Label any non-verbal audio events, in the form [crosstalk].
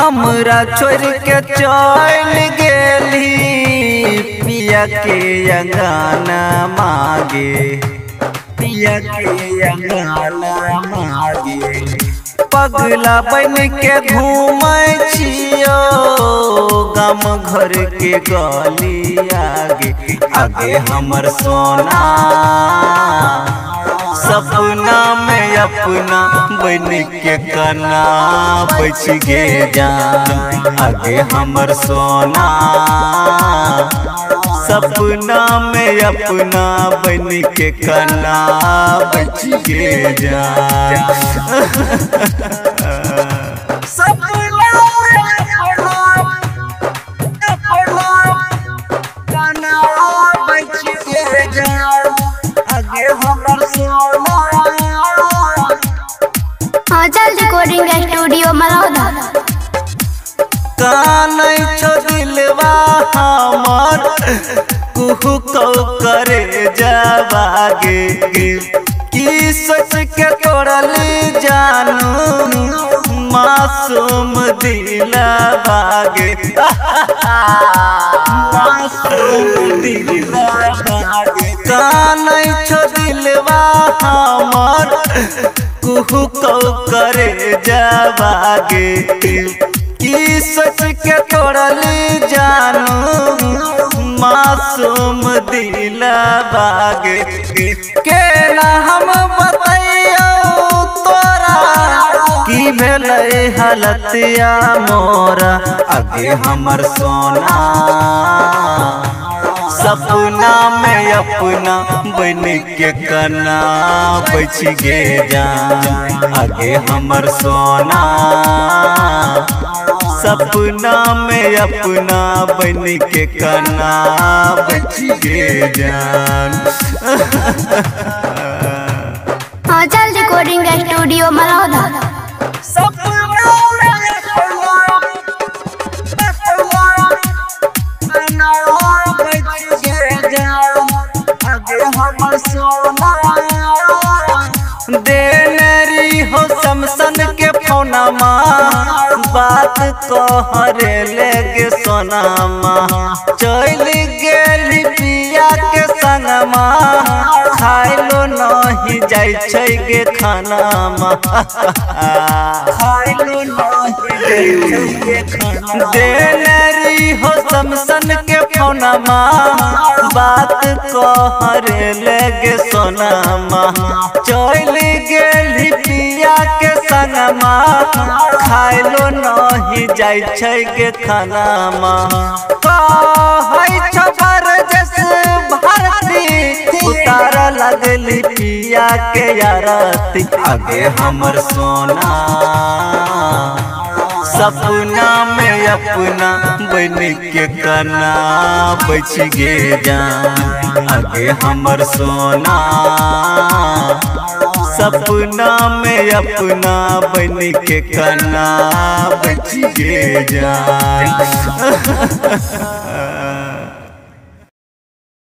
हमरा छोड़ के चल गेली, पिया के अंगाना मागे। पिया के अंगाना मागे। पगला बन के घूम गम घर के गली आगे। आगे हमर सोना सपना में अपना बन के कना बच गे जान। आगे हमर सोना। सपना में अपना बन के कना बच गे जान। [laughs] कानै छो दिलवा हमर। कुहू को करे जावागे की सोच के तोड़ली जानू मासूम दिला भागे मासूम दिला भागे कानै छो दिलवा हमर। कुहू को करे जावागे की सोच के तोड़ली जानू। मासूम दिला के ना हम बतैयो तोरा। की भेलै हालतिया मोरा। आगे हमर सोना। सपना में अपना बन के कना बच गे जान। आगे हमर सोना। सपना में अपना बन के कना बच गे जान चल रिकॉर्डिंग स्टूडियो मरौदा देनरी बात कहरे लेगे सोनामा। चल गेली पिया के संगमा खाइलो नहीं जाय छै गे खानामा। खाइलो नहीं गे खाना देनरी हो समसन के फोनमा। बात कहरे लेगे सोनामा। चल गेली पिया के संगमा खाइलो नहीं जाई छै गे खानामा कहै छ बरजस भारती। उतार लगली पिया के यारती आगे हमर सोना। सपना में अपना बन के कना बच गे आगे हमर सोना, सपना में अपना बन के कना बच गे जान